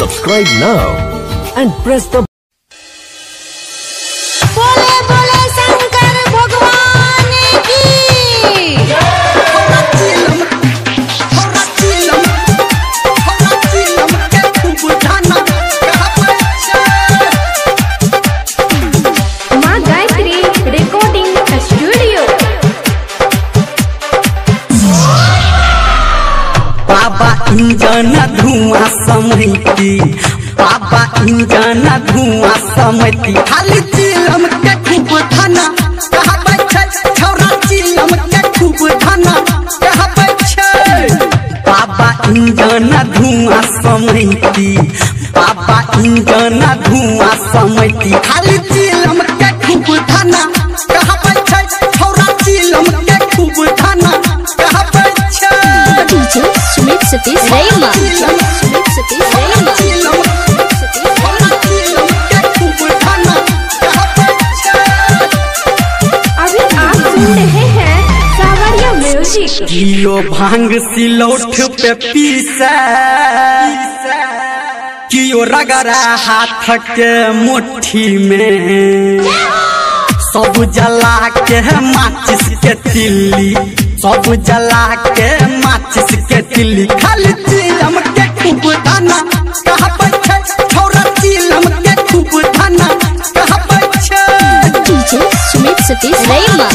Subscribe now. And press the engine धुआँ समैती। बाबा, engine धुआँ समैती। खाली चिलम के खूब धना। कहबै छै छौरा चिलम के खूब धना। कहबै छै। बाबा, इंजन धुआँ समैती। बाबा, इंजन धुआँ समैती। हैं सावरिया म्यूज़िक। किलो भाँग सिलौठ पे पीसा। रगड़ा हाथ के मुट्ठी में। सब जला के माचिस के तिल्ली, सब जला के माचिस के तिल्ली खाली चिलम के खूब दाना कहबै छै? छौरा चिलम के खूब दाना कहबै छै? डीजे सुमित सतीश रैमा।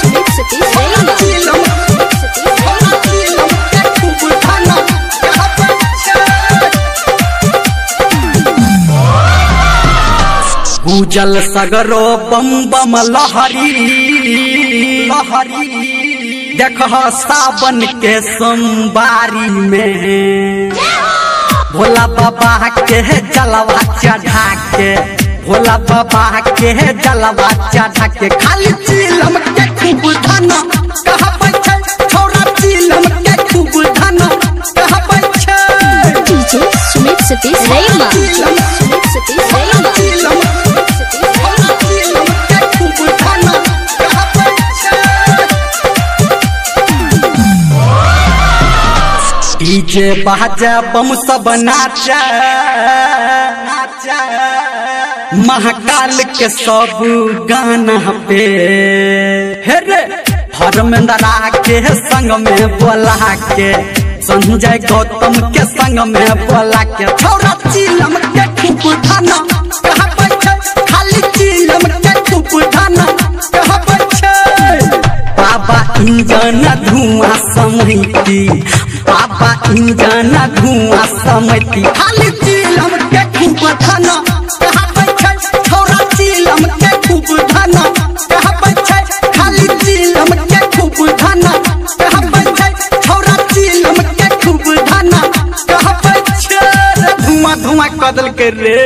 सुमित सतीश रैमा। उजल सगरो बम बम लहरी। लहरी। देख सावन के सोमवारी में। भोला बाबा के जलवा चढ़ा के, भोला बाबा के जलवा चढ़ा के, खाली चिलम के खूब धना डीजे बाजा बम सब नाचा। महाकाल के सब गाना पे। हे रे धर्मेंद्रा के संग में बोला के संजय गौतम के संग में बोला के छौरा चिलम के खूब धना कहबै छै? खाली चिलम के खूब धना कहबै छै? बाबा इंजन धुआँ समैती बाबा इंजन धुआँ समैती। खाली चिलम के खूब धना। कहबै छै छौरा चिलम के खूब धना। कहबै छै खाली चिलम के खूब धना। कहबै छै छौरा चिलम के खूब धना। कहबै छै धुआँ धुआँ कदल के रे।